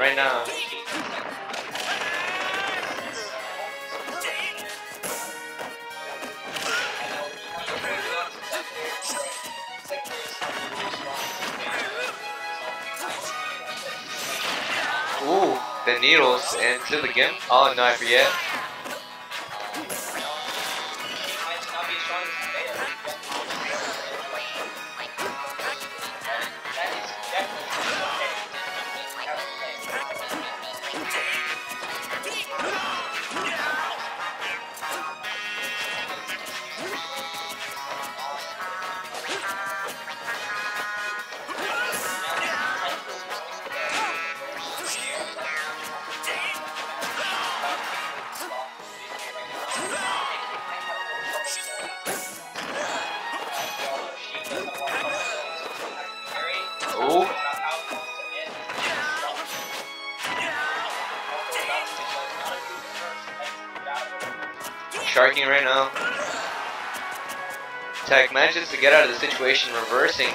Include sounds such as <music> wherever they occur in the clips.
right now, ooh, the needles and into the gimp. Oh no, I forget. Sharking right now. Tech manages to get out of the situation, reversing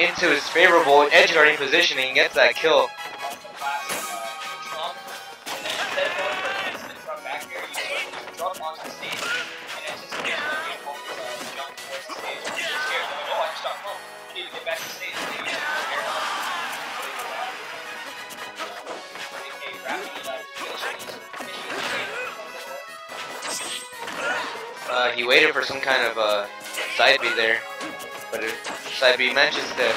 into his favorable edge guarding position and gets that kill. Uh, he waited for some kind of uh, side B there, but it, side B manages to.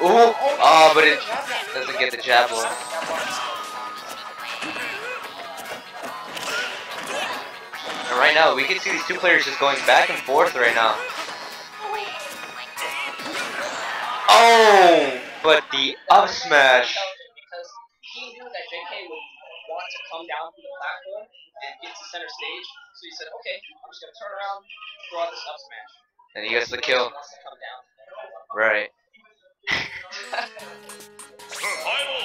Ooh! Oh, but it doesn't get the jab. And right now, we can see these two players just going back and forth right now. Oh! But the up smash. Come down from the platform and get to center stage. So he said, okay, I'm just gonna turn around, throw out this up smash. And he gets the kill. Wants to come down. Right. <laughs> Survival.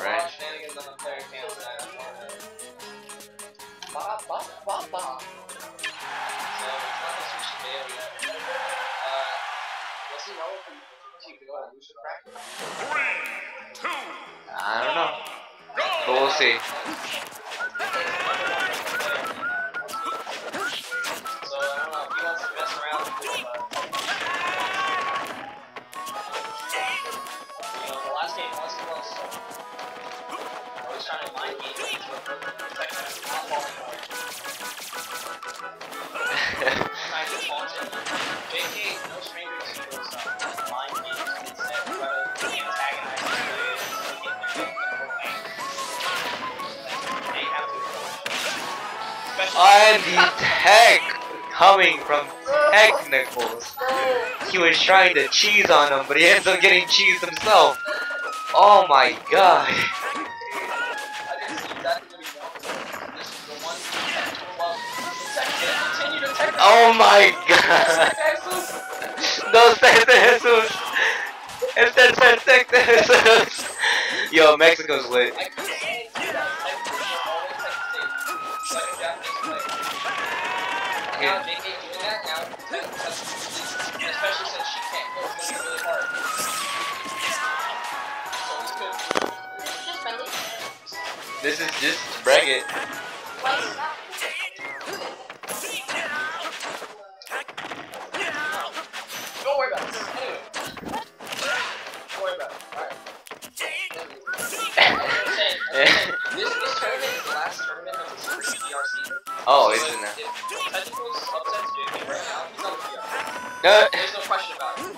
Right. Shenanigans on the player cam. Ba ba ba ba. So it's not that you should be able to. Uh, does he know if he if he go and lose go. But we'll see. So I don't know if he wants to mess around with you know, the last game was close. I was <laughs> trying to mind game it to a perfect section not falling for it. Trying to taunt him. JK, no stranger to those The tech coming from Technicals. He was trying to cheese on him, but he ends up getting cheesed himself. Oh my god. I. Oh my god. Texas. Dos Jesus. Es perfecto Jesus. Yo, Mexico's lit. JK that now, especially since she can't go, really hard. So it's good. Just friendly. This is just bracket. Don't worry about. Anyway. Oh, it's in there. No. There's no question about it. Even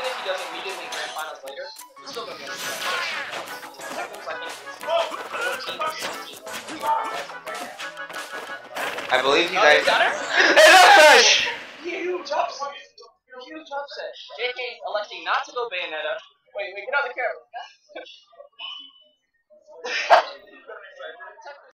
if he doesn't meet him in grand finals later, he's still gonna I believe he died. Oh, Huge upset. Huge upset. JK electing not to go Bayonetta. Wait, wait, get out of the camera. <laughs>